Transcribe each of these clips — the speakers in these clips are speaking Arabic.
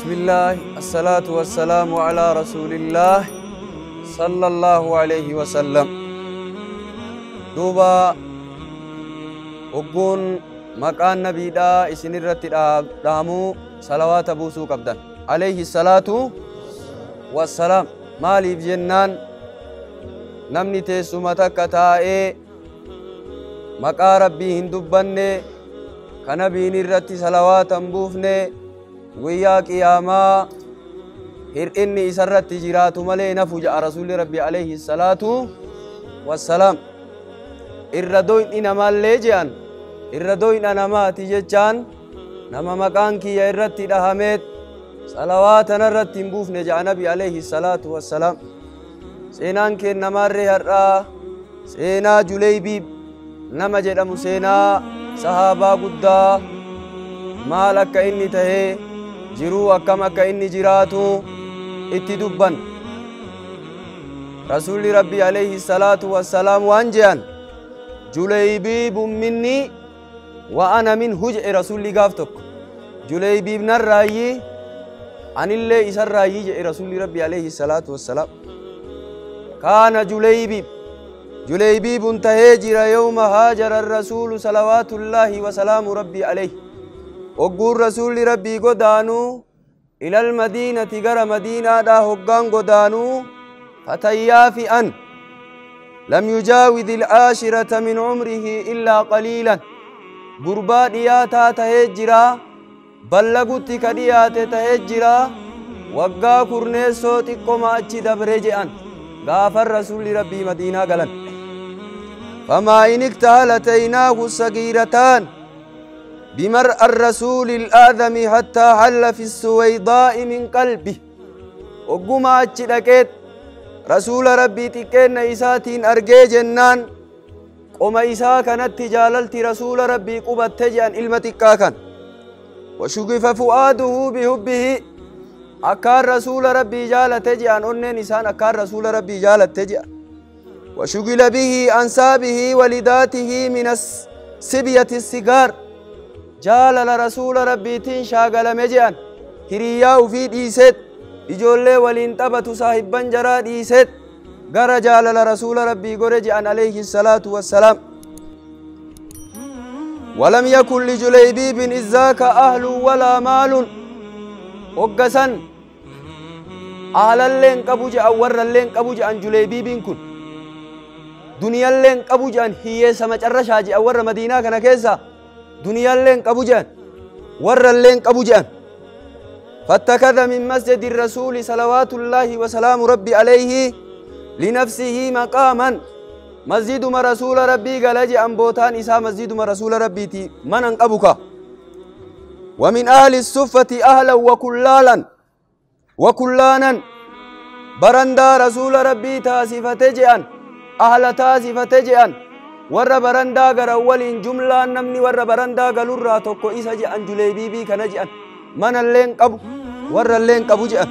بسم الله الصلاة والسلام على رسول الله صلى الله عليه وسلم دوبا وقون مكان نبي دا اسن دامو صلوات بوسو قبدن عليه الصلاة والسلام مالي بجنان نمني تيسومتك تائي مقا ربي هندبني كنبين الرت صلوات بوفني guyyaa qiyaamaa hir'inni isarratti jiraatu malee nafu ja'a rasuulli rabbi alayhi salaatu wassalaam irra doyni namaallee je'an irra doyna namaati jechaan nama maqaan kiyya irratti dhahameet salawaatana irratti hin buufne ja'a nabi alayhi salaatu wassalaam seenaan keen namaarree har'aa seenaa juleybiib nama jedhamu seenaa sahaabaa guddaa maal akka inni tahee jiruu akkam akka inni jiraatu itti dubban rasuli rabbi alayhi salaatu wassalaam waan jehan juleybiibun minni wa ana minhu jedhe rasulli gaaf tokko juleybiib narraayyi anillee isarraayyi jedhe rasuli rabbi alayhi salaatu wassalaam kaana juleybiib juleybiibun tahee jira yawma haajara rasulu salawaatullaahi wasalaamu rabbii alayhi وقول رسول ربي قدانو إلى المدينة غرى مدينة دا هقان قدانو فتيافي أن لم يجاوز العاشرة من عمره إلا قليلا قربا دياتا تهجرا بلغت كديات تهجرا وقا كرنسو تقوم أجي دبرج أن غافر رسول ربي مدينة قلن فما إن اكتهلتيناه صغيرتان بمرء الرسول الآدم حتى حل في السويضاء من قلبه. وقما أتشدكت رسول ربي تكين إساتين أرجي جنان. قم إسا كانت تجاللت رسول ربي قبت تجان إلمتك كان وشغف فؤاده بحبه. أكار رسول ربي جالت تجان. أنين إسان أكار رسول ربي جالت تجان. وشغل به أنسابه ولداته من السبية السيجار. Jaalala rasuula rabbiitiin shaagalame je'an hiriyyaa ufii dhiiseet ijoollee waliin taphatu saahibban jaraa dhiiseet gara jaalala rasuula rabbii gore je'an alayhi salaatu wassalaam ولم يكن لجليبيب إذ ذاك أهل ولا مال وقسا أهل اللين قبوج أو ور اللين قبوج عن جليبيب كن دنيا اللين قبوج عن هي سمج الرشاج أو ور مدينة كان كيسا duniyaalleen qabu jedhan warralleen qabu jedhan فاتخذ من مسجد الرسول صلوات الله وسلام ربي عليه لنفسه مقاما. مسجد ما رسول ربي قال جي أنبوتان إسا مسجد ما رسول ربي تي من أنقبك ومن أهل الصفة أهلا وكلالا وكلانا. برندا رسول ربي تاسفة جئان أهل تاسفة جئان warra barandaa gara waliin jumlaan namni warra barandaa galurraa tokko isa je'an juleebiibii kana je'an manalleen qabu warralleen qabu je'an.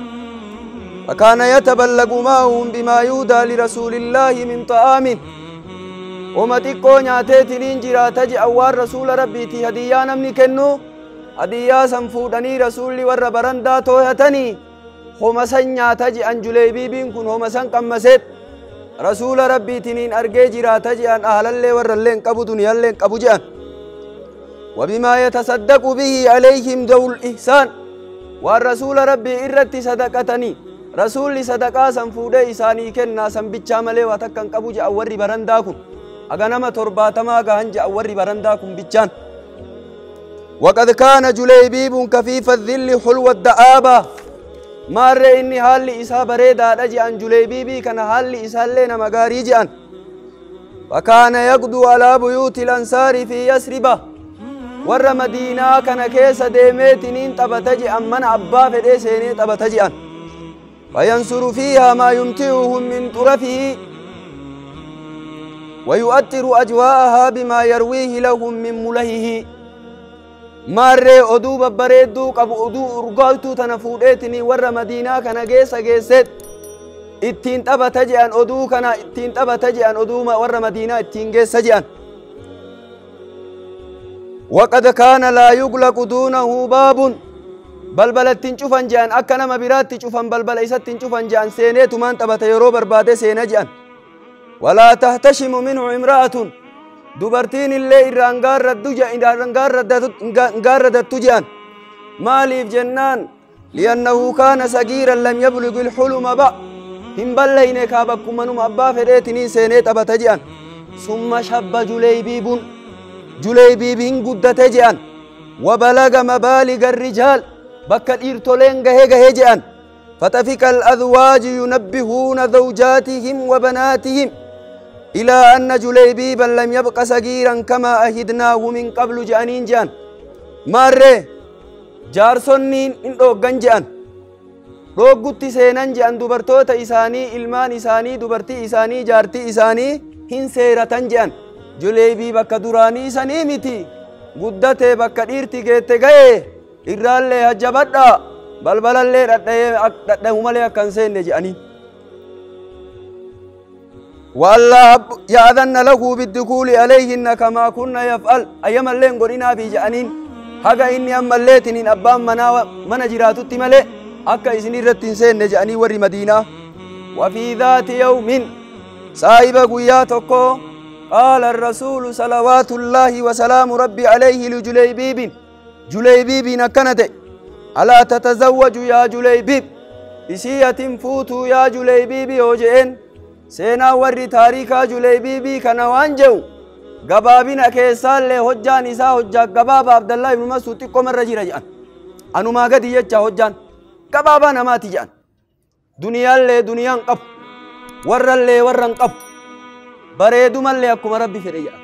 فكان يتبلغ معهم بما يودى لرسول الله من طعام وما تقو نياتيتنين جرا تجي أوار رسول ربي تي هديا نمني كنو هديا سنفودني رسول ور برندا توهتني هما سن نياتا أن جليبي بين كن هما سن قمسيت رسول ربي تنين أرجي جراتا جان أهل اللي ور اللين قبو دنيا اللين قبو جان وبما يتصدق به عليهم ذو الإحسان والرسول ربي إرتي صدقتني. رسول صدقا سنفودي إساني كنا سنبتشا ملي وتكن قبو جا أوري برنداكم. أغنما ترباتما غهنج أوري برنداكم بيتشان وقد كان جليبيب كفيف الذل حلو الدعابة مارري إني حالي إسا بريدا رجي أن جليبي بي كان حالي إسا لنا مغاري جان وكان يقدو على بيوت الأنصار في يسربة ور مدينة كان كيسا ديمتين تبتجي أمان أبا في ديسين تبتجي أن وينصر فيها ما يمتعهم من طرفه ويؤثر أجواءها بما يرويه لهم من ملهه maarree oduu babbareedduu qabu oduu urgaaytuu tana fuudheetini warra madiinaa kana geessa geesseet ittiin taphata je'an oduu kana ittiin taphata je'an oduu warra madiinaa ittiin geessa je'an وقد كان لا يغلق دونه باب balbala ittiin cufan je'an akka nama biraatti cufan balbala isatti hin cufan je'an seenee tumaan taphata yeroo barbaade seena je'an walaa tahtashimu minhu imra'atun dubartiin illee irraa ngaarradattu je'an maaliif jennaan liannahu kaana sagiiran lam yablughi ilxuluma ba hin ballayne kaa bakkumanuma abbaa fedheetiniin seenee taphata je'an summa shabba juleybiibun juleybiib hin guddate je'an wabalaga mabaaliga الرجال bakka dhiirtoleen gahee gahee je'an فطفق الأزواج ينبهون زوجاتهم وبناتهم إلى أن جليبيبا لم يبق صغيرا كما أهدناه من قبل جانين جان ماري جارسونين إن دوغان جان seenan je'an dubartoota isaanii ilmaan isaanii dubartii isaanii jaartii isaanii hin seeratan je'an juleebii bakka duraanii isanii miti guddatee bakka dhiirti geette ga'e irraallee hajjabadha balbalallee dhadhahu malee akka hin seenne je'anii وألا يأذن له بالدخول عليهن كما كنا يفعل. أيما اللين قرنا في جأنين. حقا إني أما الليتنين أبان منا من جراتو isin irratti hin seenne jedhanii warri madiinaa وفي ذات يوم صاحب قويا توكو. قال الرسول صلوات الله وسلام ربي عليه لجليبيب. جليبيب نكنت. ألا تتزوج يا جليبيب؟ إسية فوتوا يا جليبيب سينا وري تاريخا جليبيب كان وانجو gabaabina keessaallee hojjaan isaa hojjaa gabaaba abdallaa ibnu mas'uud xiqqoo marra jira jedhan anumaa gadi jecha hojjaan gabaabaa namaati jedhan duniyaallee duniyaan qabu warrallee warran qabu bareedumallee akkuma rabbi fedhe jedhan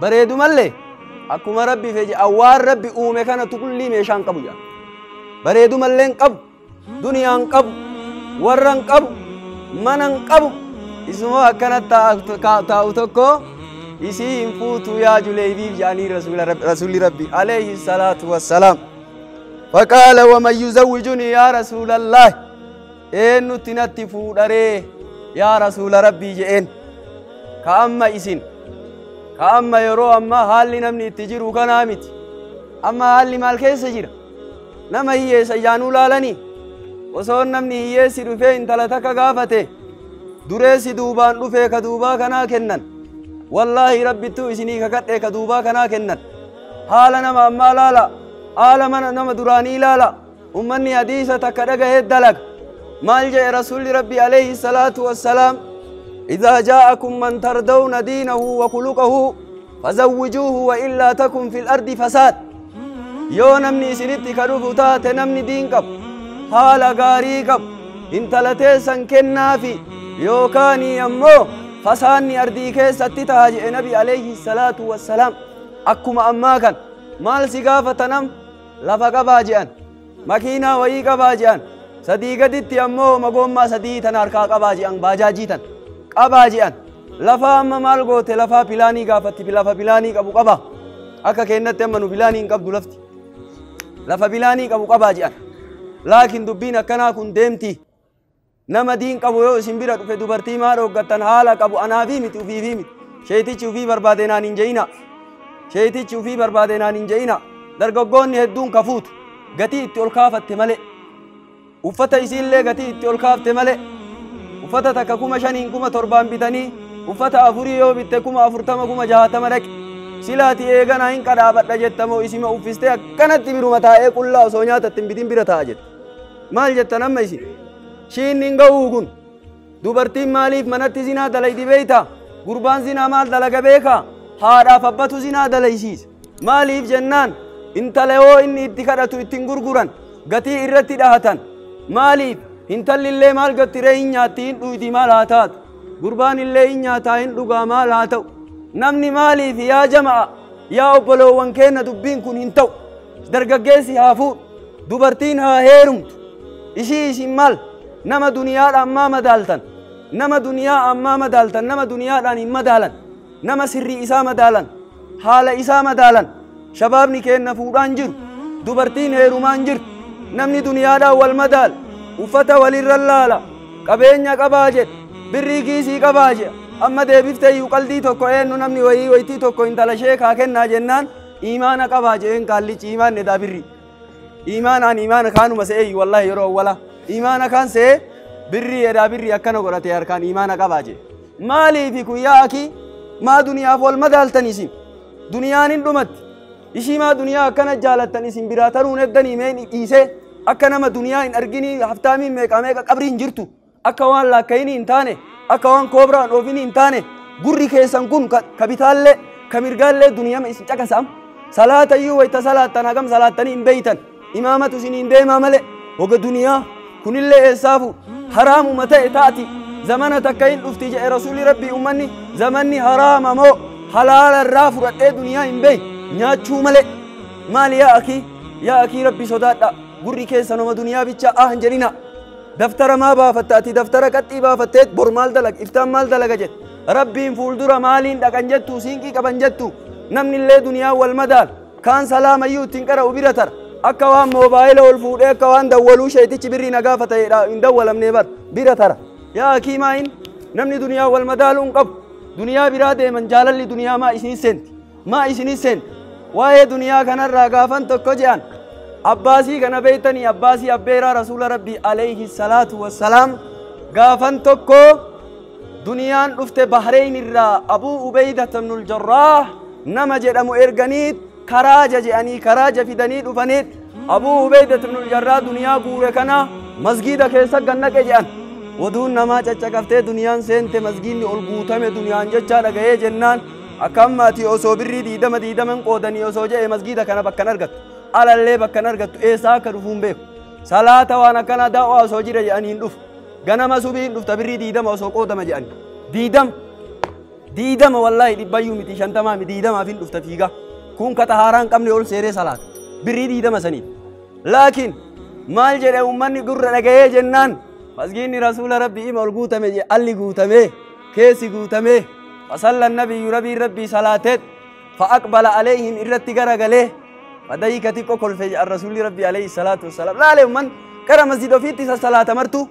bareedumallee akkuma rabbi fedhe jedhan waan rabbi uume kana tukullii meeshaan qabu jedhan bareedumalleen qabu duniyaan qabu warran qabu manan qabu. Isumoo akkana taa'u tokko isii hin fuutu yaa juleeybiif jedhanii rasuuli rabbi alayhi salaatu wassalaam. فقال ومن يزوجني يا رسول الله إن تنتي فودري يا رسول ربي جئن كأما إسن كأما يرو أما حال نمني تجرو كنامت أما حال مال كيس جرا نما هي سيانو لالني وصون نمني هي سيرفي انت لتك غافته دريسي دوبان رفي كدوبا كنا كنن والله ربي تو إسني ككت كدوبا كنا كنن حال نما أما لالا haala mana nama duraanii ilaala ummanni hadiisa takka dhagahee dalag maal jedhe rasuli rabbi alayhi salaatu wassalaam? إذا جاءكم من تردون دينه وخلقه فزوجوه وإلا تكن في الأرض فساد يو نمني سنتي كدوف تات نمني دين قب حال غاري قب انت لتيسن كنافي يو كاني أمو فساني أردي كيستي تهاجئ نبي عليه الصلاة والسلام أكما أما كان مال سقافة نم lafa qabaa je'an makiinaa wayii qabaa je'an sadii gaditti ammoo magoommaa sadii tan harkaa qabaa je'an baajaajii qabaa je'an lafa amma maal goote lafaa pilaanii gaafatti lafa pilaanii qabu qaba akka keennatti amma nu pilaanii hin qabdu lafti lafa pilaanii qabu qabaa je'an laakiin dubbiin akkanaa kun deemti nama diin qabu yoo isin bira dhufe dubartii maa dhooggattan haala qabu anaafii miti ufiifii miti sheetichi ufii barbaade naan hin je'ina sheetichi ufii barbaade naan hin je'ina dargaggoonni hedduun kafuutu gatii itti ol kaafatte malee uffata isiillee gatii itti ol kaafte malee uffata takka kuma shaniin kuma torbaan bitanii uffata afurii yoo bitte kuma afurtama kuma jahatama dhaqe silaati eeganaa hin qadhaabadha jettamoo isima uffistee akkanatti biruma taa'ee qullaa osoo nyaatatte hin bitin bira taa'a jette maal jettan amma isin shiinni hin ga'uu kun dubartiin maaliif manatti zinaa dalaydi beeyta gurbaan zinaa maal dalaga beeka haadhaaf abbatu zinaa dalaysiise maaliif jennaan intala yoo inni itti kadhatu ittiin gurguran gatii irratti dhahatan maaliif intalli illee maal gattiree hin nyaatti hin dhuyti maal haa taatu gurbaan illee hin nyaataa hin dhugaa maal haa ta'u namni maaliif yaa jama'a yaa obboloowwan keenna dubbiin kun hin ta'u dargaggeessi haa fuudhu dubartiin haa heerumtu ishii isin maal nama duniyaadha ammaa madaaltan nama duniyaa ammaa madaaltan nama duniyaadhaan hin madaalan nama sirrii isaa madaalan haala isaa madaalan shabaabni keenna fuudhaan jiru dubartiin heerumaan jirtu namni duniyaadhaan wal madaal uffata walirra laala qabeenya qabaa jedhe birrii kiisii qabaa jedha amma deebiftee iyyuu qaldii tokko eenyu namni wayii wayitii tokko intala sheekaa kennaa jennaan imaana qabaa jedheen kaallichi imaanne daa kaanuma se'e wallahi yeroo awwala imaana kaan se'e birrii edhaa birrii akkana godhate harkaan imaana qabaa jee maaliifi kun yaa akii maa duniyaaf wal madaaltan isin duniyaan hin dhumatti ishii maa duniyaa akkana jaalattan isin biraa taruun eddanii mee dhiisee akka nama duniyaa hin arginii haftaamiin meeqa meeqa qabrii hin jirtu akka waan laakkayinii hin taane akka waan koobraan dhoofini hin taane gurri keessan kun ka bitaallee ka mirgaallee duniyama isin caqasam salaata iyyuu wayta salaattan hagam salaattanii hin beeytan إمامة سنين دي مامالي وغا دنيا كن اللي إيسافو حرام متى إتاتي زمانة تكاين أفتجاء رسول ربي أماني زماني حرام مو. حلال الرافو رأي دنيا إمبي نياتشو مالي مالي يا أخي. يا أخي ربي صدات بوري كيسا نوما دنيا بيتشا. آهن جرينا دفتر ما بافتاتي دفتر كتي إيه بافتات بور مال دلق. إفتام مال دلق جت ربي انفول دور مالين. دا كان جتو سينكي كبان جتو نمني اللي دنيا والمدال. كان سلام أيو تنكر وبرتر akka waan moobaayila ol fuudhee akka waan dawwaluu sheetichi birrii na gaafata'edha hin dawwalamnee bar bira tara yaa hakiimaayin namni duniyaa wal madaaluu hin qabu duniyaa biraa deeman jaalalli duniyaa maa isinii seenti maa isinii seenti waa'ee duniyaa kanarraa gaafan tokko je'an abbaasii kana beeytanii abbaasii abbeeraa rasuula rabbii alayhi salaatu wassalaam gaafan tokko duniyaan dhufte bahreyn irraa abuu ubeydata bnul jarraah nama jedhamu erganiit karaaja je'anii karaaja fidanii dhufaniit abuu ubeydata bnul jarraah duniyaa guure kana masgiida keessa gannaqe je'an oduun namaa caccaqaftee duniyaan seente masgiidni ol guutame duniyaan jechaa dhaga'ee jennaan akkammaati osoo birrii diidama diidaman qoodanii osoo je'e masgiida kana bakkan argattu alallee bakkan argattu eessaa akka dhufuun beeku salaata waan akkana daa'aa osoo jira jedhaniin dhufu ganama subiin dhufta birrii diidama osoo qoodama jedhani diidama diidama wallaahi dhibbayyuu miti shantamaa miti diidamaaf hin dhufta fiiga kun kata haaraa hin qabne ol seeree salaata birrii diidama saniif laakiin maal jedhe ummanni gurra dhaga'ee jennaan masgiidni rasuula rabbii ima ol guutame alli guutame keessi guutame fasalla nabiyyu nabii rabbii salaateet فأقبل عليهم إرتي غرا غليه فدايك تيكو كل في الرسول ربي عليه الصلاة والسلام لا عليه من كرا مسجد في تسا صلاة مرتو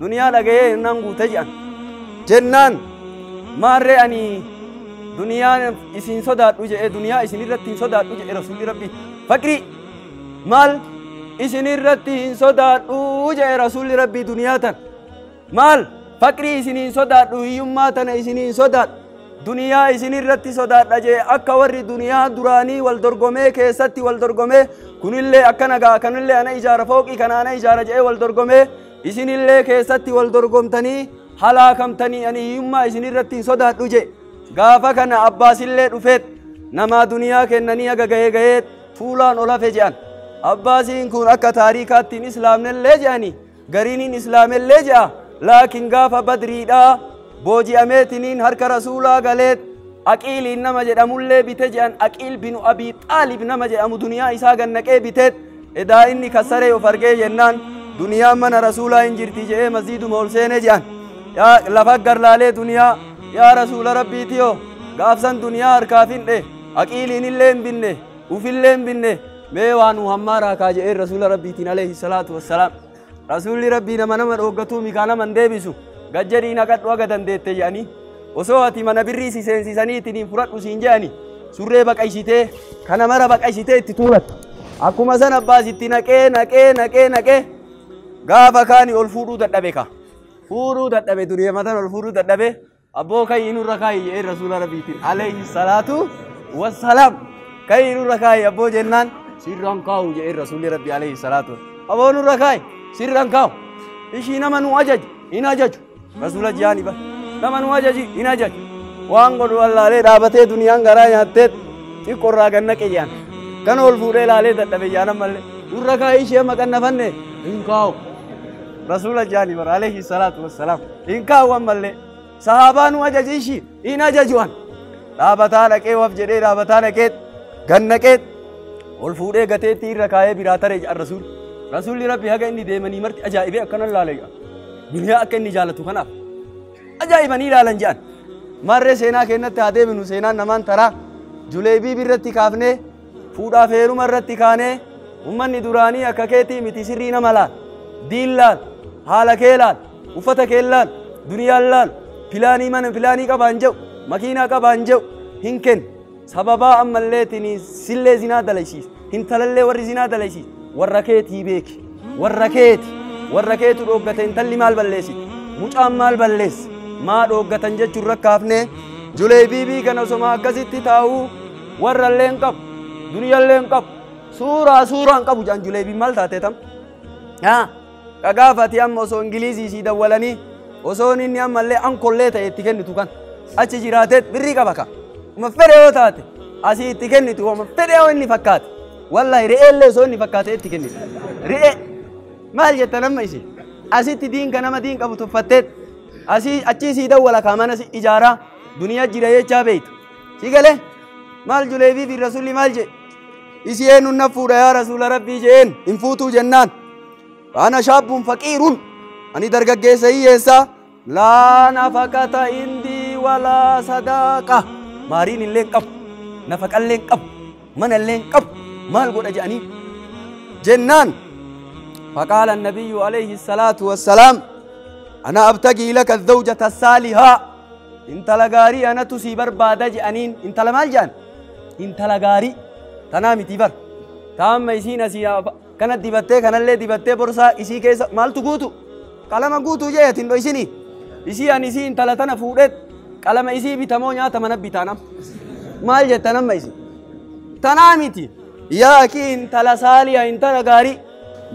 دنيا لغيه نانغو تجان جنان ماري أني دنيا إسين صدات وجه دنيا إسين رتين صدات وجه رسول ربي فكري مال إسين رتين صدات وجه رسول ربي دنيا تن مال فكري إسين صدات ويوم تنا إسين صدات duniyaa isin irratti sodaadha jee akka warri duniyaa duraanii wal dorgomee keessatti wal dorgomee kunillee akkana gaa kanillee ana ijaara fooqii kana ana ijaara jee wal dorgomee isinillee keessatti wal dorgomtanii halaakamtanii ani hiyyummaa isin irratti hin sodaadhu je gaafa kana abbaasillee dhufeet namaa duniyaa kennanii aga gahee gaheet fuulaan ol hafe je'an abbaasiin kun akka taariikaatti hin islaamnellee je'ani gariin hin islaamellee je'a laakiin gaafa badriidhaa booji'ameetiniin harka rasuulaa galeet aqiiliin nama jedhamullee bite jedhan aqiil binu abii xaalib nama jedhamu duniyaa isaa gannaqee biteet edaa inni kassaree of argee jennaan duniyaan mana rasuulaa hin jirti jedhee masjiiduma ol seene jedhan yaa lafa garlaalee duniyaa yaa rasuula rabbiitiyo gaafsan duniyaa harkaaf hin dhe aqiiliin illee hin binne ufillee hin binne mee waan muhammaa raakaa jedhee rasuula rabbiitiin alayhi salaatu wassalaam rasuulli rabbii nama nama dhooggatuu mikaa nama hin deebisu gajjadii naqadhu aga dandeette jedhanii osoo ati mana birrii si seensisanii ittiin fudhadhu siin jedhani surree baqaysitee kana mara baqaysitee itti tuuratte akkuma san abbaas itti naqee naqee naqee naqee gaafa kaani ol fuudhuu dadhabe ka fuudhuu dadhabe duree matan ol fuudhuu dadhabe nurra kaayi jedhee rasuula rabbiitiin alayhi salaatu wassalaam kayi nurra kaayi abboo jennaan sirran kaawu jedhee rasuulli rabbi alayhi salaatu abboo nurra kaayi sirran kaawu ishii nama nu ajaju hin ajaju rasuula jihaani ba nama nu ajaji hin ajaju waan godhu wallaalee dhaabatee duniyaan garaa nyaattee xiqqoorraa gannaqe jedhan kan ol fuudhee laalee dadhabe jaanan mallee nurra kaayi ishee maqannafanne hin kaawu rasuula jihaani bara alayhi salaatu wassalaam hin kaawwan sahaabaa nu ajaji ishii hin ajajuwan dhaabataa dhaqee waf jedhee dhaabataa dhaqee gannaqee ol fuudhee gateetti irra kaayee biraa taree jedhan rasuulli rasuulli rabbi haga inni deemanii marti ajaa'ibee akkanan laale jedhan duniyaa akka inni jaalatu kanaaf ajaa'ibanii ilaalan jedhan marree seenaa keenyatti haa deebinu seenaan namaan taraa juleebii birratti kaafnee fuudhaaf heeruma irratti kaanee ummanni duraanii akka keetii miti sirrii nama laal diin laal haala kee laal uffata kee laal duniyaan laal pilaanii mana pilaanii qabaan jedhu makiinaa qabaan jedhu hin kennu sababaa ammalleetiin sillee zinaa dalaysiis hintalallee warri zinaa dalaysiis warra keetii beeki warra keeti warra keetu dhooggate intalli maal balleessiti mucaan maal balleessi maa dhooggatan jechuun rakkaafne juleebiibii kana osoma akkasitti taa'uu warra illeen qabu duniyalleen qabu suuraa suuraan qabu jaan juleebii maal taate tam haa qagaafati amma osoo ingilizii sii dawwalanii osoo inni ammallee ankollee ta'e itti kennitu kan achi jiraateet birrii qaba ka uma fedhe yoo taate asii itti kennitu uma fedhe yoo inni fakkaate wallahi re'eellee osoo inni fakkaate itti kennitu re'ee maal jetta nama isin asitti diinka nama diin qabu tuffatteet asii achii sii dawwala kaa mana ijaaraa duniyaa jira jechaa beeytu si galee maal juleebii fi rasulli maal jedhe isi eenyuun na fuudha yaa rasuula rabbii jeen hin fuutuu jennaan ana shaabbuun faqiirun ani dargaggeessa hiyyeessaa. Laa nafaqata indii walaa sadaaqa maariin illee qabu nafaqallee qabu mana illee qabu. Maal godha jedhanii jennaan فقال النبي عليه الصلاة والسلام أنا أبتغي لك الزوجة الصالحة انت لغاري أنا تسي بربادة جانين انت لمال جان انت لغاري تنامي تبر تام يسين أسيا كانت دبتة كان اللي دبتة برسا إسي كيس مال تقوتو قلما قوتو جاية تندو إسيني إسي أن إسي انت لتنا فورت قلما إسي بتمو نياتا من بتانم مال جتنم إسي تنامي تي يا أكي انت لساليا انت لغاري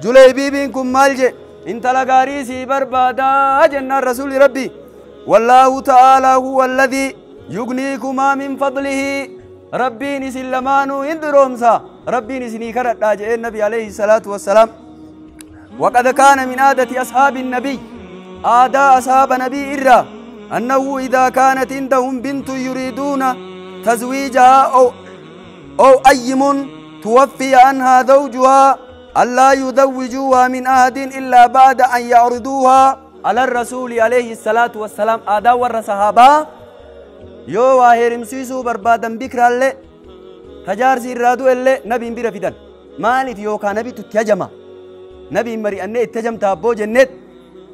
جليبيبين كن مالجي انت لغاري سي بربادا جنة رسول ربي والله تعالى هو الذي يغنيكما من فضله ربي نسلمانو اندرومسا ربي نسني كرت النبي عليه الصلاة والسلام وقد كان من عادة أصحاب النبي عادة أصحاب نبي إرى أنه إذا كانت عندهم بنت يريدون تزويجها أو أو أيم توفي عنها زوجها ألا يزوجوها من أحد إلا بعد أن يعرضوها على الرسول عليه الصلاة والسلام. آدا ور صحابة يو واهرم سيسو بربادا بكرا اللي تجار سيرادو اللي نبي بيرا فيدان مالف يو كان نبي تتجمع نبي مري أن التجم تابو جنت.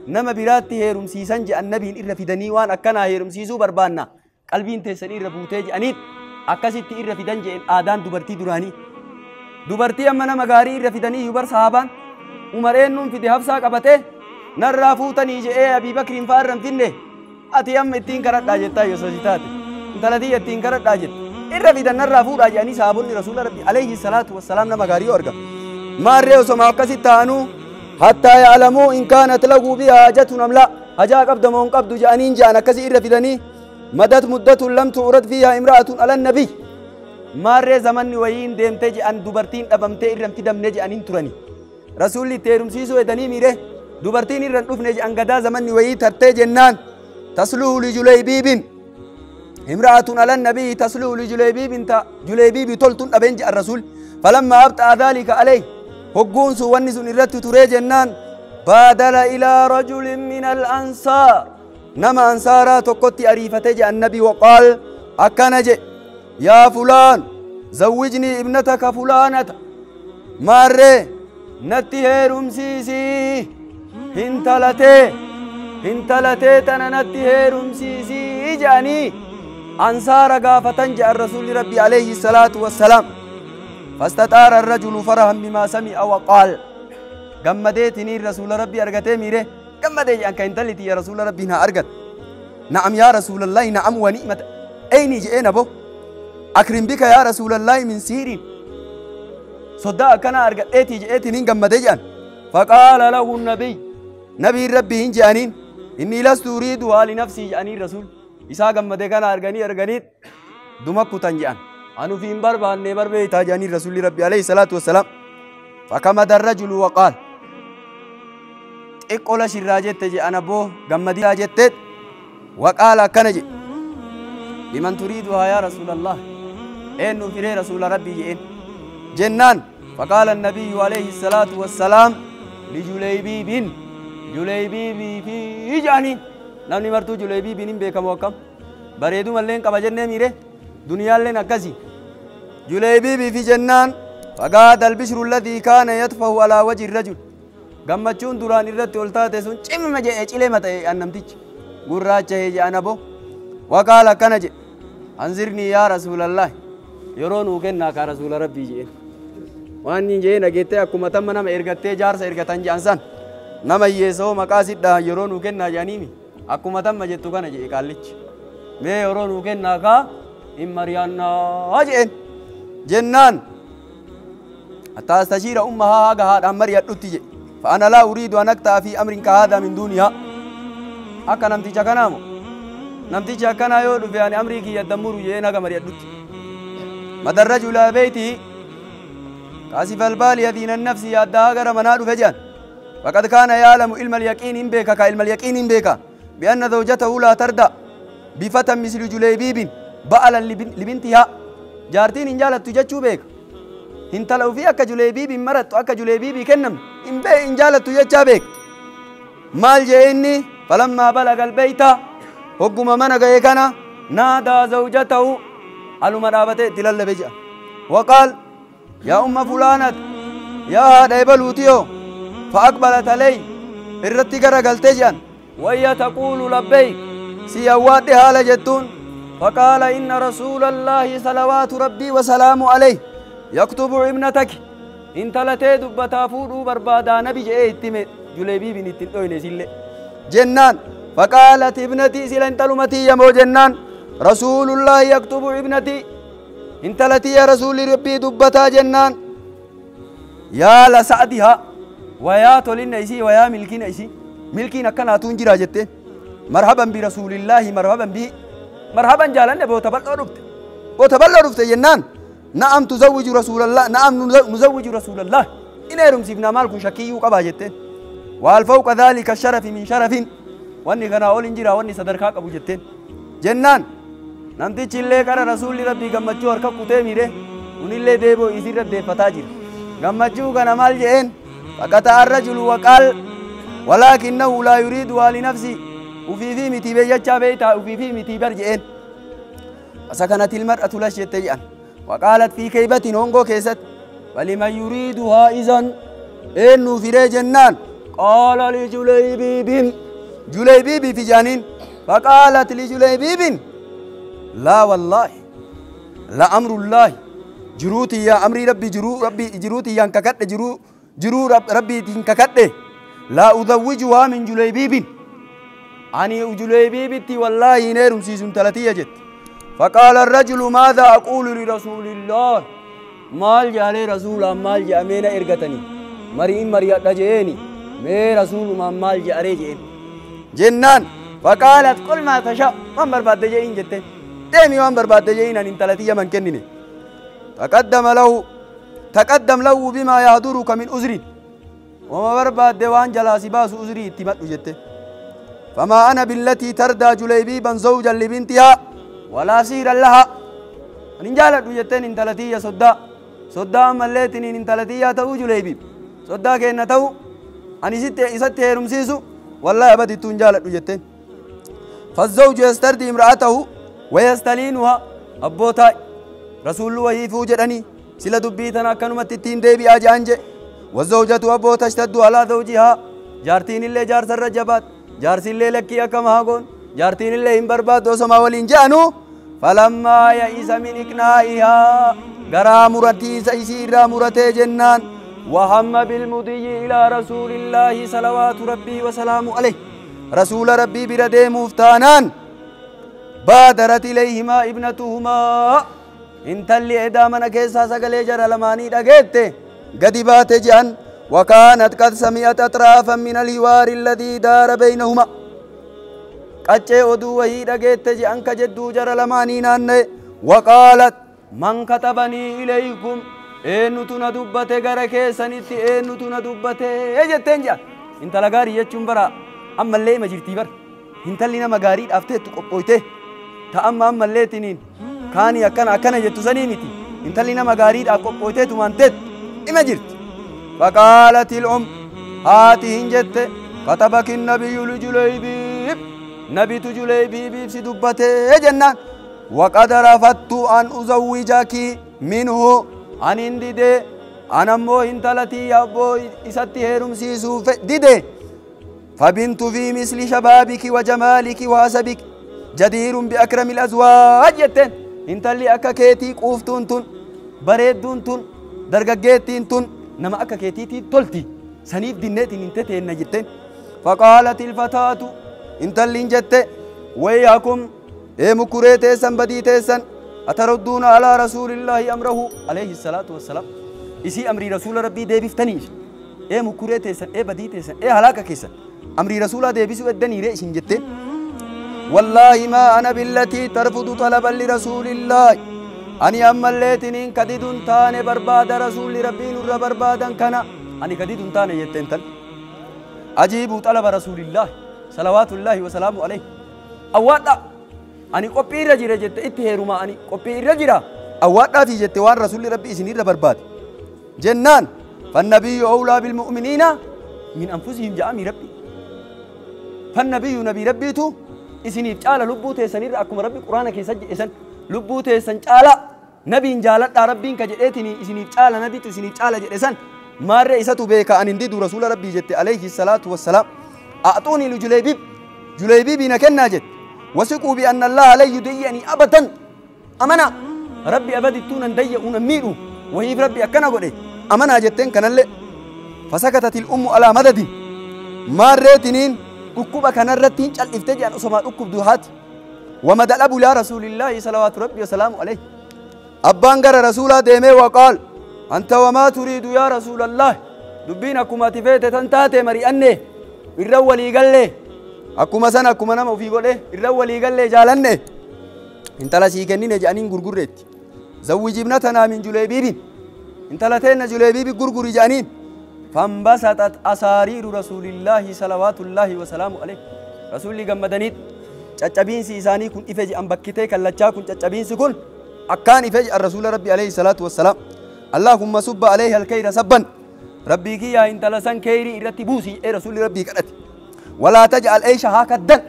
نما برات هيرم سيسان جي النبي إر في دنيوان أكنا هيرم سيزو بربانا. قلبين تيسان إر بوتاج أنيت. أكاسي تي إر في آدان دوبرتي دراني دوبرتي أما نما غاري إر دني يبر صحابان. عمرين نم في دهفسا قبته. نر رافو تاني جي إيه أبي بكر انفار رم تنه أتي أم اتين كرات داجتا يوسو جتات تلدي اتين كرات داجت إر في دن نر رافو راجاني صحابون رسول ربي. عليه الصلاة والسلام نما غاري أرغم maarree osoma akkasitti ta'anuu hattaa ya'lamuu in kaanat laguu bihaa hajatun amla hajaa qabda moo hin qabdu jedhaniin jedhan akkasii irra fidanii madat muddatun lam tu'rad fiihaa imra'atun ala nabiy maarree zamanni wayiin deemtee jedhan dubartiin dhabamtee irra hin fidamne jedhaniin turani rasuulli itti heerumsiisuu edanii miire dubartiin irra hin dhufne jedhan gadaa zamanni wayii tartee jennaan tasluhu lijuleeybiibin imra'atun ala nabii tasluhu lijuleeybiibin ta juleeybiibii toltun dhabeen jedhan rasuul falammaa abxaa هجون سو ونزو نراتي تري جنان بادل إلى رجل من الأنصار نما أنصارا تقطي أريفتي النبي وقال أكنج يا فلان زوجني ابنتك فلانة مارة نتي هيرم سيسي هنتلتي هنتلتي تنا نتي هيرم سيسي جاني أنصار غافتن جاء الرسول ربي عليه الصلاة والسلام فاستطار الرجل فرحا بما سمع وقال قمديتني الرسول ربي أرقتي ميري؟ قمدي أنك انتلتي يا رسول ربي نا أرقت. نعم يا رسول الله نعم ونعمة. أين جئنا بو؟ أكرم بك يا رسول الله من سيرين. صدق كان أرجع إتي جئتي جان فقال له النبي نبي ربي جانين إني لست أريدها لنفسي جاني رسول إسا جمد كان أرجعني أرجانيت دمك أنو في إمبار بان نبر بيتا جاني رسول ربي عليه الصلاة والسلام فكمد الرجل وقال إقول شراجت جي أنا بو جمد راجت وقال كنجي لمن تريدها يا رسول الله إنه في رسول ربي جئن جنان فقال النبي عليه الصلاة والسلام لجليبيب جليبيب في جاني نمني مرتو جليبيب نم بكم وكم بريدو ملين كما جنة ميره دنيا لين أكسي جليبيب في جنان فقاد البشر الذي كان يطفه على وجه الرجل gammachuun duraan irratti ol taate sun cimma jedhe cilema ta'e annamtichi gurraacha hee jedhan abo waqaala akkana jedhe anzirnii yaa rasuulallah yeroo nuu kennaa kaa rasuula rabbii jedhen waan inni jee nageettee akkuma tamma nama ergattee jaarsa ergatan jedhan san nama hiyyeessoo maqaa sidhaa yeroo nuu kennaa jedhaniimi akkuma tamma jettu kana jedhe qaallichi mee yeroo nuu kennaa kaa hin mari'annaa jedhen jennaan حتى استشير امها هاغا هذا مريا دتي فانا لا اريد ان اقطع في أمر كهذا من دونها akka namticha kanaamu namtichi akkanaa yoo dhufe ani amrii kiyya dammuru jee naga mari'adhutti madarraju ilaa beeyti kaasif albaali adiina nafsi yaaddaa gara manaa dhufe jedhan faqad kaana yaalamu ilma alyaqiin hin beeka ka ilma alyaqiin hin beeka bianna zawjatahu jaartiin hin jaalattu jechuu beeka hintala ufii akka juleebiibii marattu akka juleebiibii kennamne hin bee hin jaalattu jechaa beeka maal jee inni falammaa balaga albayta hogguma mana ga'e kana naadaa zawjatahu aluma dhaabatee itti lallabe jedha waqaal yaa umma fulaanat yaa haadha ebaluutiyo فأقبلت علي wayya taquulu labbeyk si awwaadhe haala jettuun فقال إن رسول الله صلوات ربي وسلام عليه يكتب ابنتك انت لتي دبتا فودو بربادا نبي جئ اتمه جليبي بن اتنوين سيلة جنان. فقالت ابنتي سيلن تلمتي يمو جنان. رسول الله يكتب ابنتي انت لتي يا رسول ربي دبتا جنان. يا لسعدها. ويا تولين إيسي ويا ملكين إيسي. ملكين أكنا تنجرا جتين. مرحبا برسول الله مرحبا به مرحبا جالن بوتا بلو رفت بوتا بلو رفت جنان نعم تزوج رسول الله. نعم نزوج رسول الله. إن يرم سيفنا مالكم شكي وقبا جتين وهل ذلك الشرف من شرف؟ واني كان أول انجرا واني صدركاك أبو جتين جنان. namtichi illee qara rasuulli rabbii gammachuu harka kutee miire kunillee deeboo isirra deeffataa jira gammachuu kana maal je'een فقطع الرجل وقال ولكنه لا يريد ولنفسه. وفي في متي بيجا بيتا وفي في متي برجئين فسكنت المرأة لشيت جان وقالت في كيبة هونغو كيست ولمن يريدها إذن إنه في جنان قال لجليبيب جليبيب في جانين فقالت لجليبيب لا والله لا أمر الله جروتي يا أمري ربي جرو ربي جروتي يا ككت جرو جرو رب ربي ككت لا أزوجها من جليبيب أني جليبيب والله نيرم سيزون ثلاثية جت. فقال الرجل ماذا أقول لرسول الله؟ مال جالي رسول مال جامينا إرغتني مريم مريا دجيني مي رسول ما مال جاري جين جنان. فقالت قل ما تشاء. من برباد جين جتين. ديمي وان برباد جين أن ثلاثية من كنني. تقدم له تقدم له بما يهدرك من أزر وما برباد وان جلاسي باس أزري اتمت جته فما أنا بالتي تردى جليبيبا زوجا لبنتها ولا سيرا لها. أن جالت جتين إن تلتية صدا إن تلتية تو جليبيب. صدا كينا تو أني ست إسات رمسيسو والله أبدي تون جالت جتين فالزوج يستردي امرأته ويستلينها. أبوتاي رسول الله فوجدني سلا دبيتنا كنمت التين ديبي أجانجي والزوجة أبو تشتد على زوجها. جارتين اللي جار سر جبات. جارسي اللي لكي أكما هاقون جارتين اللي هم برباد وسما ولين جانو فلما يئس من إقنائها غرا مرتي سيسيرا مرتي جنان وهم بالمضي إلى رسول الله صلوات ربي وسلام عليه رسول ربي بردي مفتانان بادرت إليهما ابنتهما intalli edaa mana keessaa sagalee jara lamaanii dhageette. Gadi baate jedhan وكانت قد سمعت أطرافا من الحوار الذي دار بينهما قچه wahii dhageette jedhan ka jedduu jara lamaanii naanne وقالت من كتبني gara keessanitti eenyutu na dubbate jetteen jedha intala gaarii jechuun bara ammallee ima jirtii bara intalli nama gaarii dhaafteettu qophooyte ta amma ammallee tiniin kaanii akkana akkana jettu sanii miti intalli nama gaariidhaaf qophooyteetu maanteet ima jirti فقالت الأم هاتي جت كتبك النبي لجليبيب نبي تجليبيب سدبته جنة. وقد رفضت أن أزوجك منه. أن اندد أنا مو انت لتي أبو إساتي هيرم سيسو ديدي. فبنت في مثل شبابك وجمالك وأسبك جدير بأكرم الأزواج. يتن انت أكاكيتي قوفتون تون بريدون تون درقاكيتين تون bareedduun tun dargaggeettiin tun nama akka keetiitiin tolti saniif dinneetiin hin teteenna jetteen faqaalat ilfataatu intalliin jette wayyakum ee mukuree teessan badii teessan atarudduuna alaa rasuulillaahi amrahu alayhi salaatu wassalaam isii amrii rasuula rabbii deebiftaniif ee mukuree teessan ee badii teessan ee halaaka keessan amrii rasuulaa deebisuu eddaniire isin jetteen والله ما أنا بالتي ترفض طلبا لرسول الله أني أما الليتنين كديد تاني برباد رسول ربي نور بربادا كان أني كديد تاني يتنتل أجيب طلب رسول الله صلوات الله وسلامه عليه أوادا أني قبي رجرة جت إتهرما أني قبي رجرة أوادا في جت وان رسول ربي سنير برباد جنان فالنبي أولى بالمؤمنين من أنفسهم جامي ربي فالنبي نبي ربيتو isiniif caala lubbuu teessanirra akkuma rabbi quraana keessa jedhesan lubbuu teessan caala nabiin jaaladhaa rabbiin ka jedheetiin isiniif caala nabiitu isiniif caala jedhesan maarree isatu beeka an hindidu rasuula rabbii jette alayhi salaatu wassalaam a'xuunii lu juleebiib juleebiibii na kennaa jette wasiquu bi anna allaha lan yudayyanii abadan amana rabbi abadittuu nan dayya'u nan miidhu wahiif rabbi akkana godhe amanaa jetteen kanallee fasakatat ilummu alaa madadin maarreetiniin dhukkuba kanarratti hin cal'iftee jedhan osomaa dhukkubdu haati wama dadhabu yaa rasuulillaahi salawaatu rabbi wasalaamu alayhi abbaan gara rasuulaa deemee waqaal anta wamaa turiidu yaa rasuulallaah dubbiin akkuma ati feete tan taate mari'anne irra walii gallee akkuma san akkuma nama ofii godhe irra walii gallee jaalanne intala sii kennine jedhaniin gurgurreetti zawwijibna tanaa min juleebiibin intala teenna juleebiibi gurguri jedhaniin فانبسطت أسارير رسول الله صلوات الله وسلامه عليه رسول الله جمدنيت caccabinsi isaanii kun ife jedhan bakkitee kallachaa kun caccabinsi kun akkaan ife jedhan rasuula rabbi alayhi salaatu wassalaam allahumma subba alayhi alkayra sabban rabbii kiyyaa intala san keyrii irratti buusii ee rasuulli rabbii kadhate walaa taj'al eesha haa kaddan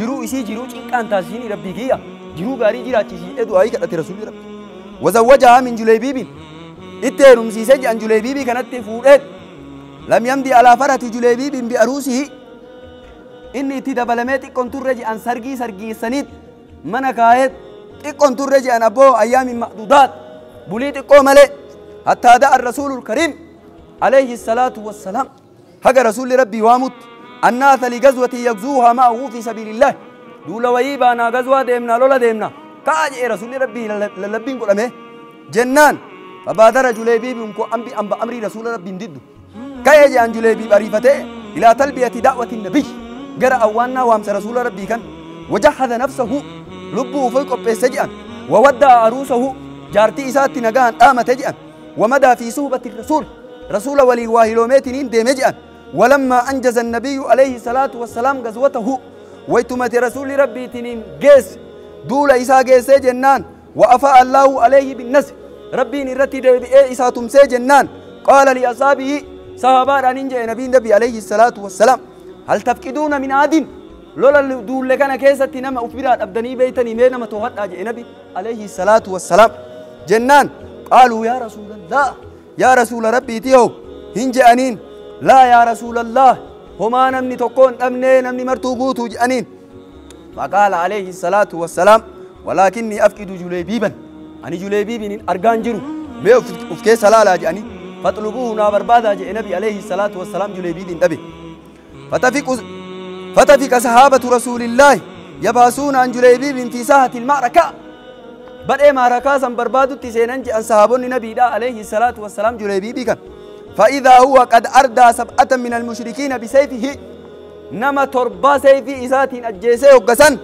jiruu isii jiruu cinqaan taasisini rabbii kiyya jiruu gaarii jiraachisii ee du'aayii kadhate rasuulli rabbi wazawwajahaa min juleebiibin itti heerumsiisee jedhan juleebiibii kanatti fuudheet لم يمضي على فرة جليبيب بأروسه إني تدبلمي تقون ترجي أن سرقي سرقي سنيد من كايت تقون ترجي أن أبو أيام معدودات بلي تقو ملي حتى دع الرسول الكريم عليه الصلاة والسلام حق رسول ربي وامت الناس لغزوة يغزوها معه في سبيل الله دولا ويبا نا غزوة ديمنا لولا ديمنا كاجي رسول ربي للبين قلمه جنان فبادر جليبيب أمبي أمب أمري رسول ربي نددو كاي جان جليبي بريفته إلى تلبية دعوة النبي جرى أوانا وامس رسول ربي كان وجهز نفسه لبه فوق بسجأ وودع عروسه جارتي إسات نجان قامت جأ ومدى في صحبة الرسول رسول ولي واهلوميتين ديمجأ ولما أنجز النبي عليه الصلاة والسلام غزوته ويتمت رسول ربي تنين جيس دول إسا جيس جنان وأفاء الله عليه بالنسر ربي نرتي إسا تمسي جنان قال لأصحابه صحابة نينجا نبي النبي عليه الصلاة والسلام هل تفقدون من عاد؟ لولا دول كان كيسة نما أفبرات أبدني بيتني مين ما توهد أجي نبي عليه الصلاة والسلام. جنان قالوا يا رسول الله يا رسول ربي تيو هنجا أنين؟ لا يا رسول الله هما نمني تكون أمني نمني مرتوبوتو جأنين فقال عليه الصلاة والسلام ولكني أفقد جليبيبا. أني جليبيبي أرغان جرو ما أفكي سلالة جأنين فاطلبوه نا بربادا جاء النبي عليه الصلاة والسلام جليبيد النبي فتفق فتفق صحابة رسول الله يباسون عن جليبيب في ساحة المعركة. بل إيه معركة سن بربادو تسينن جاء صحابون دا عليه الصلاة والسلام جليبيبي كان فإذا هو قد أردى سبعة من المشركين بسيفه نما تربا سيفي إسات أجيسي وقسن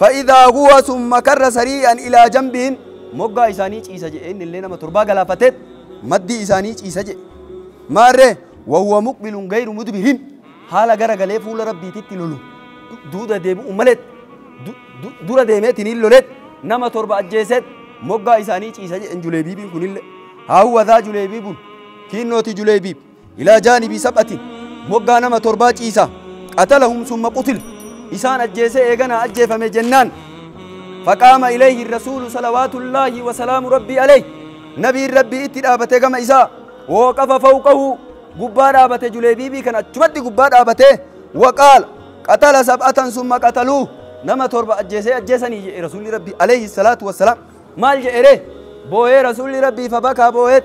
فإذا هو ثم كر سريعا إلى جنبهم ciisa jedhe inni illee nama torbaa galaafateet maddii isaanii ciisa jedhe maarree wawwa muqbilun gayru mudbirin حالا گر گلے فول ربی تی تلولو دودا دیب املت دورا دیمے تینی لولت نما تور با اجیسد موگا ایسانی چیسا جے انجولے بیبی کنیل ها هو ذا جولے بیب کین نو تی جولے بیب إلى جانبی سبتی موگا نما تور با چیسا قتلهم ثم قتل ایسان اجیسے ایگنا اجیفا میں جنان فقام الیه الرسول صلوات الله وسلام ربی علیه نبی ربی اتنا بتگم ایسا وقف فوقه قبار آبته جليبيبي كان أجمد قبار آبته وقال قتل سبعة ثم قتلوه نما تربة أجيسي أجيسني رسول ربي عليه الصلاة والسلام مال جئره بوه رسول ربي فبكى بوه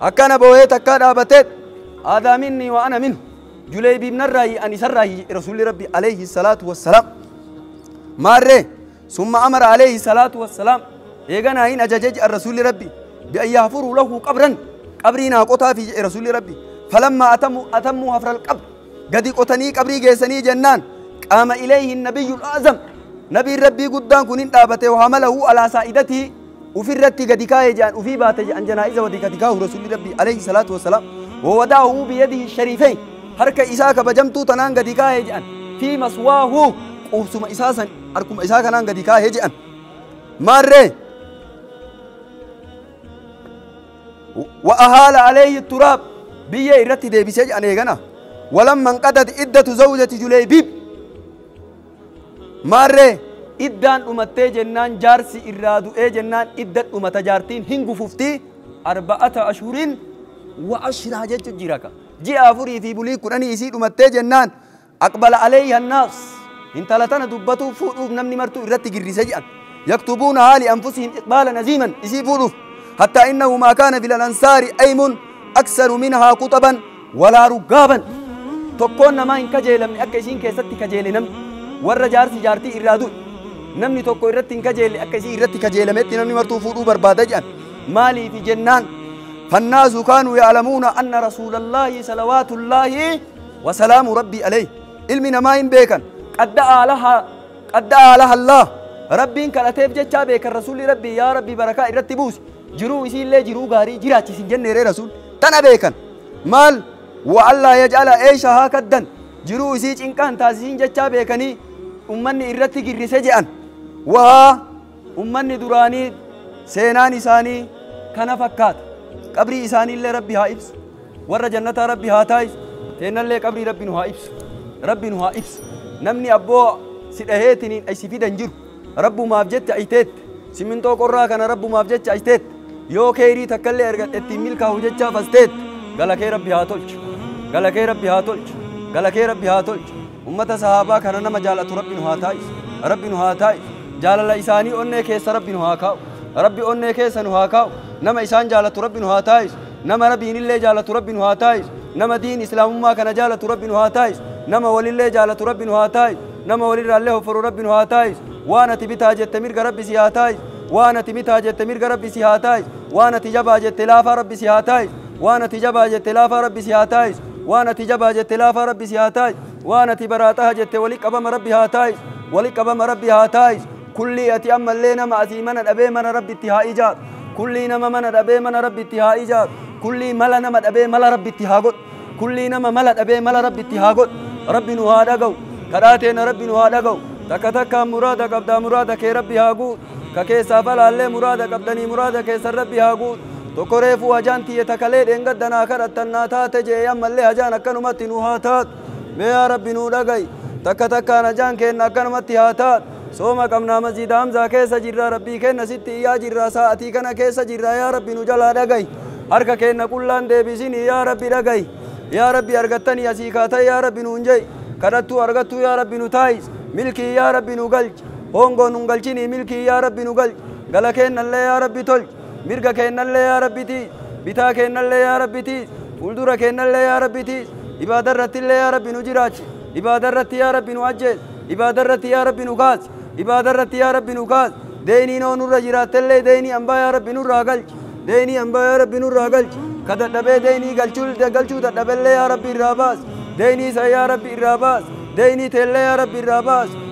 akkana boo'ee takkaa dhaabateet aadaa minni wa ana minhu juleebiib narraayi ani sarraayi rasuulli rabbi alayhi salaatu wassalaam maarree summa amara alayhi salaatu wassalaam eeganaa hin ajaje jedhan rasuulli rabbi bi'an yaafuruu lahu qabran qabrii naa qotaafi jedhe فلما أتموا أتموا هفر القبر قد قتني قبري جيسني جنان. قام إليه النبي الأعظم. نبي ربي قدان كن انتابته وحمله على سائدته. وفي الرتي قد كاي جان وفي بات عن جنائز ودي قد رسول ربي عليه الصلاة والسلام. ووداه بيده الشريفين. هرك إساك بجمتو تنان قد كاي جان. في مسواه. وثم إساسا. أركم إساك نان قد كاي جان. مرة وأهال عليه التراب. Biyyee irratti deebisee jedhan eegana walamma inqadat iddatu zawjati juleebiib maarree iddaan dhumattee jennaan jaarsi irraa du'ee jennaan idda dhumata jaartiin hin gufuftii arba'ata ashuriin wa ashraa jechu jira ka ji'a afurii fi bulii kudhanii isii dhumattee jennaan aqbala alayhi annaas intala tana dubbatuu fuudhuuf namni martuu irratti girrise jedhan yaktubuuna haali anfusihim iqbaala naziiman isii fuudhuuf حتى إنه ما كان في الأنصار أيم أكثر منها قطبا ولا رقابا. تكون نما إن كجيلم أكيسين كيست كجيل نم. ور جارسي جارتي إرادو. نمني توكو إرت إن كجيل أكيسي إرت كجيلمت نمني مرتو فودو بربادة جان مالي في جنان. فالناس كانوا يعلمون أن رسول الله صلوات الله وسلام ربي عليه. علمنا ما إن بيكن. قد لها قد لها الله. ربين كالتيف جتشا بيكن رسول ربي. يا ربي بركة إرت بوس. jiruu isiillee jiruu gaarii jiraachisin jenneeree rasuul wa'allaa yaj'ala eesha haa kaddan jiruu isii cinqaan taasisiin jechaa beekanii ummanni irratti girrise je'an waa ummanni duraanii seenaan isaanii kana fakkaata qabrii isaaniillee rabbi haa ibsu warra jannataa rabbi haa taa'isu teennallee qabrii rabbi nu haa ibsu rabbi nu haa ibsu namni abboo si dhaheetiniin aysi fidan jiru rabbumaaf jecha ayteette simintoo qorraa kana rabbumaaf jecha ayteette yoo keerii takkallee ergadhe ittiin milkaa'u jecha fasteet gala kee rabbi haa tolchu gala kee rabbi haa tolchu gala kee rabbi haa tolchu ummata sahaabaa kana nama jaalatu rabbi nu haa taa'isu rabbi nu haa taa'isu jaalala isaanii onnee keessa rabbi nu haa kaa'u rabbi onnee keessa nu haa kaa'u nama isaan jaalatu rabbi nu haa taa'isu nama rabbiinillee jaalatu rabbi nu haa taa'isu nama diin islaamummaa kana jaalatu rabbi nu haa taa'isu nama walillee jaalatu rabbi nu haa taa'isu nama walirraallee hoffaru rabbi nu haa taa'isu waan ati bitaa jette mirga rabbi si haa taa'isu وأنا تمتها جت مير ربي سيهاتاي وأنا تجبا جت لافا ربي سيهاتاي وأنا تجبا جت لافا ربي سيهاتاي وأنا تجبا جت لافا ربي سيهاتاي وأنا تبراتها جت ولي قبم ربي هاتاي ولي قبم ربي هاتاي كل ياتي ام لنا ما ازي من ابي من ربي تها ايجاد كل نما من ابي من ربي تها كل مل نما ابي مل ربي تها كل نما مل ابي مل ربي تها ربي نو هذا قد قراتين ربي نو هذا قد تكتك مراد قبدا مراد كي falaallee muraada qabdanii muraada keessan rabbi haa guutu tokko reefuu hajaan tiyye takalee dheengaddanaa kadhattannaa taate jee ammallee hajaan akkanumatti nu haa taatu mee yaa rabbi nuu dhaga'i takka takkaan hajaan keenna akkanumatti haa taatu sooma qabnaa masjiida hamzaa keessa jirraa rabbii kenna sitti iyyaa jirraa sa'atii kana keessa jirraa yaa rabbi nu jalaa dhaga'i harka keenna qullaan deebisinii yaa rabbi dhaga'i yaa rabbi argattanii asii kaatay yaa rabbi nuun je'i kadhattuu argattuu yaa rabbi nu taa'is milkii yaa rabbi nu galchi hongoo nun galchinii milkii yaa rabbi nu galchi gala keennallee yaa rabbi tolchi mirga keennallee yaa rabbi tiis bitaa keennallee yaa rabbi tiis fuuldura keennallee yaa rabbi tiis ibaada irrattillee yaa rabbi nu jiraachi ibaada irratti yaa rabbi nu ajjees ibaada irratti yaa rabbi nu kaasi ibaada irratti yaa rabbi nu kaasi deeniin oo nurra jiraattellee deenii hambaa yaa rabbi nurraa galchi deenii hambaa yaa rabbi nurraa galchi ka dadhabee deenii galchuu galchuu dadhabellee yaa rabbi irraa baas deenii isa yaa rabbi irraa baas deenii teellee yaa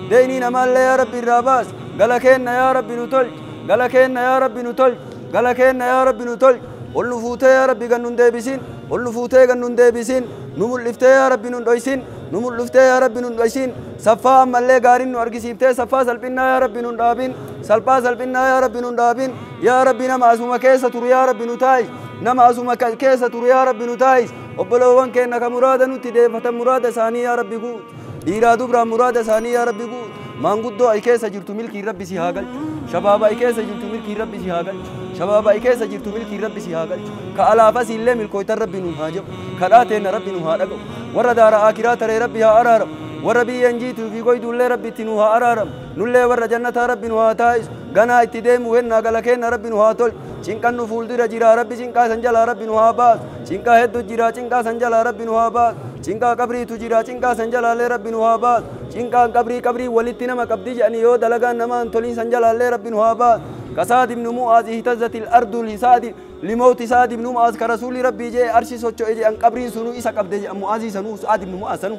دينينا مالا يا ربي الراباس غلاكين يا ربي نوتول غلاكين يا ربي نوتول غلاكين يا ربي نوتول قول نفوت يا ربي غنون ديبسين قول نفوت غنون ديبسين نمول لفت يا ربي نون دويسين نمول لفت يا ربي نون دويسين صفا مالا غارين نورغي سيفت صفا سلبنا يا ربي نون دابين سلبا سلبنا يا ربي نون دابين يا ربي نما اسما كيسا تور يا ربي نوتاي نما اسما كيسا تور يا ربي نوتاي وبلوون كينا كمراد نوتي ديفتا مراد ثاني يا ربي غوت rabbi rabbi keenna ka muraada isaanii yaa rabbi rabbi guut maanguddoo ay keessa jirtu milkii rabbi si haa galchu shabaaba ay keessa jirtu milkii rabbi si haa galchu shabaaba ay keessa jirtu milkii rabbi si haa galchu ka alaafas illee milkooytan rabbi nu haa jedhu kadhaa teenna rabbi nu haa dhaga'u warra daara akiraa taree rabbi haa araaramu warra biyyan jiituu fi goyduullee rabbitti nu haa araaramu nullee warra jannataa rabbi nu haa taa'isu ganaa itti deemu hennaa gala kenna rabbi nu haa tol cinqan nu fuuldura jira rabbi cinqaa san jalaa rabbi nu haa baas cinqaa hedduu jira cinqaa san jalaa rabbi nu haa baas cinqaa qabriitu jira cinqaa san jalaallee rabbi nu haa baas cinqaan qabrii qabrii walitti nama qabdi jedhanii yoo dalagaan nama hin toliin san jalaallee rabbi nu haa baas كساد بن معاذ اهتزت الأرض لساد لموت ساد بن معاذ كرسول ربي جاء ارشي سوچو أجي ان قبرين سنو اسا قبد معاذ سنو سعد بن معاذ سنو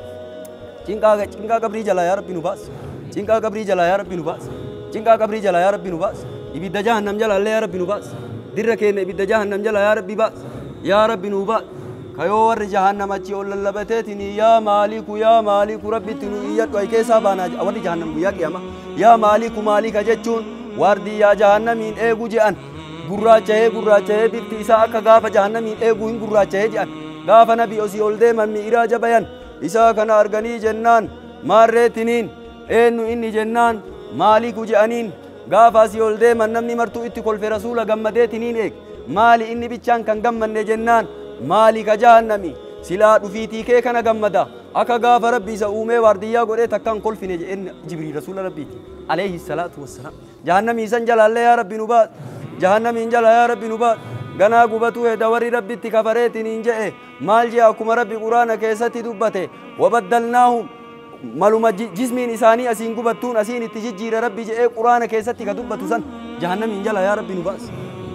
چنقا چنقا قبري جلا يا ربي نباس چنقا قبري جلا يا ربي نباس چنقا قبري جلا يا ربي نباس ibidda jahannam jala illee yaa rabbi nu baas dirra keenya ibidda jahannam jala yaa rabbi baas yaa rabbi nu baas kayoo warri jahannam achi ol lallabateetiin yaa maaliku yaa maaliku rabbitti nu iyyadhu ay keessaa baanaa warri jahannam guyyaa qiyama yaa maaliku maalika jechuun waardiyyaa jahannamiin eegu je'an gurraacha'ee gurraacha'ee bifti isaa akka gaafa jahannamiin eegu hin gurraacha'ee je'an gaafa nabi osii ol deeman mi'iraa jabayan isaa kana arganii jennaan maarreetiniin eenyu inni jennaan maaliku je'aniin gaafa asii ol deeman namni martuu itti kolfe rasuula gammadeetiniin eeg maali inni bichaan kan gammanne jennaan rabbi isa uumee waardiyyaa godhee takkaan kolfine jedheen jibriil rasuula rabbiiti alayhi salaatu wassalaam jahannamii san jalaallee yaa rabbi nu baas jahannamiin jala yaa rabbi nu baas ganaa gubatu heda warri rabbitti kafareetiniin je'e maal jee akkuma rabbi quraana keessatti dubbate wabaddalnaahum maluma jismiin isaanii asiin gubattuun asiin itti jijjiira rabbi jedhee quraana keessatti ka dubbatu san jahannamiin jala yaa rabbi nu baas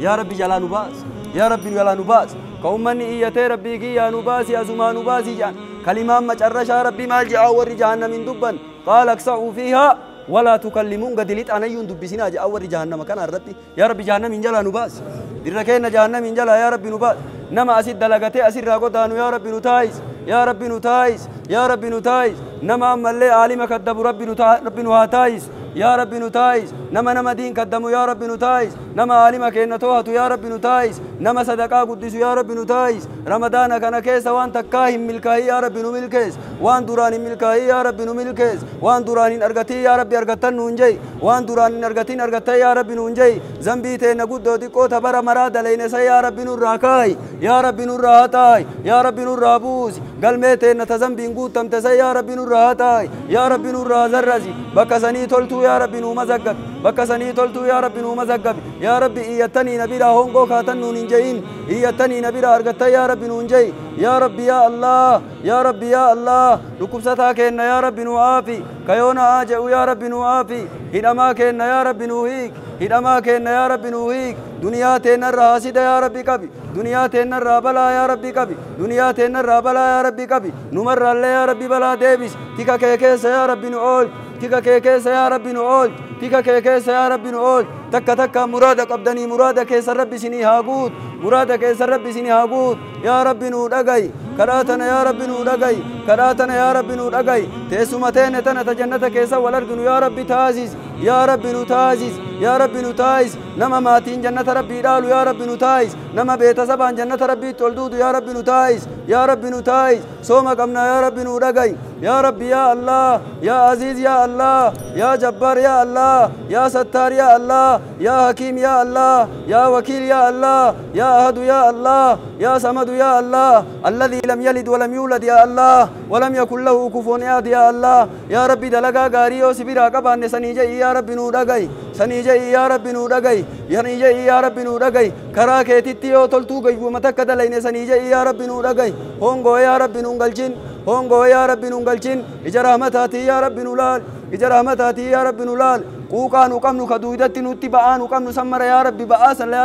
yaa rabbi jalaa nu baas yaa rabbi nu jalaa nu baas ummanni iyyatee rabbii kiyyaa nu baasi asumaa nu baasi jedhan kalimaan macarrashaa rabbi maal jedhaa warri jahannamiin dubban qaala aksa'uu fiihaa ولا تكلمون. قد ليت أنا يون دبسنا جاء ور جهنم. كان ربي يا رب جهنم من جلا نباس. دركينا جهنم من جلا يا رب نباس. نما اسيد دلغتي اسير راغو دانو يا رب نتايس. يا رب نتايس. يا رب نتايس. نما ملي عالم كدب رب رب نهاتايس يا رب نتايس نما نما دين قدموا يا رب نتايس نما عالم كينا توهت يا رب نتايس نما صدقا قدس يا رب نتايس رمضان كان كيس وان تكاهم ملكاهي يا رب نملكيس وان دوران ملكاهي يا رب نملكيس وان دوران ارغتي يا رب ارغتن نونجي وان دوران ارغتين ارغتي يا رب نونجي ذنبي تينا قدو ديكو تبر مراد لين يا رب نراكاي يا رب نراتاي يا رب نرابوس قلمي تينا تذنبي نقود تمتسي يا رب نراتاي يا رب نرازرزي بكسني تلتو يا رب نمزقب بكسني تلتو يا رب نمزقب يا رب إيتني نبيرا هونغو كاتن نونجين إيتني نبيرا أرغتا يا رب نونجي يا رب يا الله يا رب يا الله لكبستا كينا يا رب نوافي كيونا آجئ يا رب نوافي هدما كينا يا رب نوهيك هدما كينا يا رب نوهيك دنيا تينا الراسد يا رب كبي دنيا تينا الرابلا يا رب كبي دنيا تينا الرابلا يا رب كبي نمر الله يا رب بلا ديبس تيكا كيكيس يا رب نقول تيكا كيكيس يا رب نقول تيكا كيكيس يا رب نقول تكا تكا مرادك أبدني مرادك كيس رب سني هاقود مرادك كيس رب سني هاقود يا رب نور أغاي كراتنا يا رب نور أغاي كراتنا يا رب نور أغاي تيسومتين تنا تجنة كيس والأرقن يا رب تازيز يا رب نتازيز يا رب نتايز نما ماتين جنة ربي دالو يا رب نتايز نما بيت سبان جنة ربي تولدود يا رب نتايز يا رب نتايز سوما قمنا يا رب نور أغاي يا رب يا الله يا عزيز يا الله يا جبار يا الله يا ستار يا الله يا حكيم يا الله يا وكيل يا الله يا أحد يا الله يا صمد يا الله الذي لم يلد ولم يولد يا الله ولم يكن له كفوا أحد يا الله. يا ربي دلقا غاريو سبيرا قبان سنيجي يا ربي نور أغاي سنيجي يا ربي نور أغاي سنيجي يا ربي نور أغاي كرا كيتي يو تلتو غي ومتك دلين سنيجي يا ربي نور أغاي هونغو يا ربي نونغلجين هونغو يا ربي نونغلجين إجا رحمتاتي يا ربي نولال إجا رحمتاتي يا ربي نولال.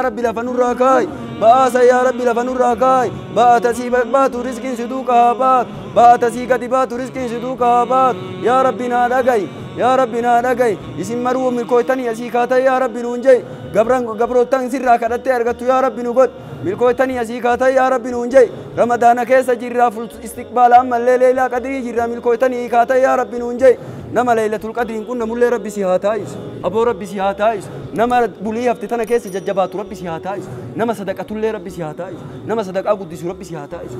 Rabbi lafa nurraa kaay ba'aa san yaa rabbi lafa nurraa kaay ba'aa tasii baatu riskiin si duuka haa baatu ba'aa tasii gadi baatu riskiin si duuka haa baatu yaa rabbi naa dhagay yaa rabbi naa dhagay isin maruu milkooytanii asii kaatay yaa rabbi nuun jee gabran gabrootan sirraa kadhattee argattu yaa rabbi nu godh milkooytanii asii kaatay yaa rabbi nuun jee ramadaana keessa jirraa ful istiqbaala ammallee leelaa qadirii jirraa milkooytanii kaatay yaa rabbi nuun jee nama laylatul qadriin kun namullee rabbi si haa taa'isu aboo rabbi si haa taa'isu nama bulii hafte tana keessa jajjabaatu rabbi si haa taa'isu nama sadaqatullee rabbi si haa taa'isu nama sadaqaa guddisu rabbi si haa taa'isu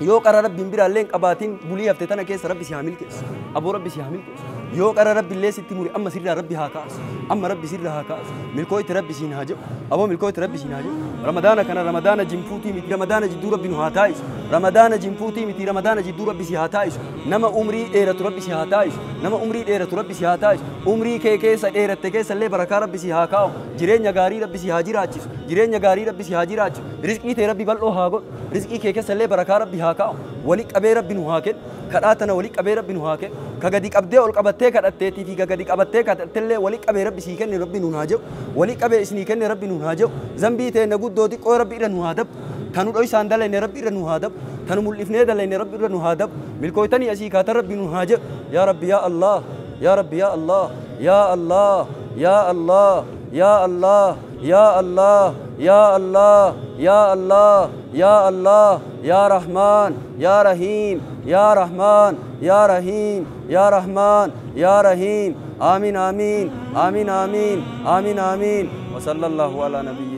rabbi si haa taa'isu nama quraana guddisu rabbi si haa taa'isu milkii rabbi si haa galchu yoo qara rabbi illee sitti muri amma sirraa rabbi haa kaasu amma rabbi sirraa haa kaasu milkooyti rabbi siin haa jedhu aboo milkooyti rabbi siin haa jedhu ramadaana kana ramadaana jinfuutii miti ramadaana jidduu rabbi nu haa taa'isu ramadaana jinfuutii miti ramadaana jidduu rabbi si haa taa'isu nama umrii dheeratu rabbi si haa taa'isu nama umrii dheeratu rabbi si haa taa'isu umrii kee keessa dheeratte keessa illee barakaa rabbi si haa kaa'u jireenya gaarii rabbi si haa jiraachisu jireenya gaarii rabbi si haa jiraachisu rizqii tee rabbi bal'oo haa godhu rizqii kee keessa illee barakaa rabbi haa kaa'u wali qabee rabbi nu haa kennu kadhaa tana wali qabee rabbi nu haa kennu ka gadi qabdee ol قبتك أتتي في كذا قبتك أتتلة ولك أبي ربي سيكني ربي نهاجو ولك أبي سنيكني ربي نهاجو زنبي تي نقول دوتي كوي ربي رنهادب ثانو أي ساندلة نربي نهادب ثانو مول إفنة دلة نربي رنهادب ملكوي تاني أشي كاتر ربي نهاجو يا ربي يا الله يا ربي يا الله يا الله يا الله, يا الله. يا الله يا الله يا الله يا الله يا رحمن يا رحيم يا رحمن يا رحيم يا رحمن يا رحيم. آمين آمين آمين آمين آمين آمين. وصلى الله على نبينا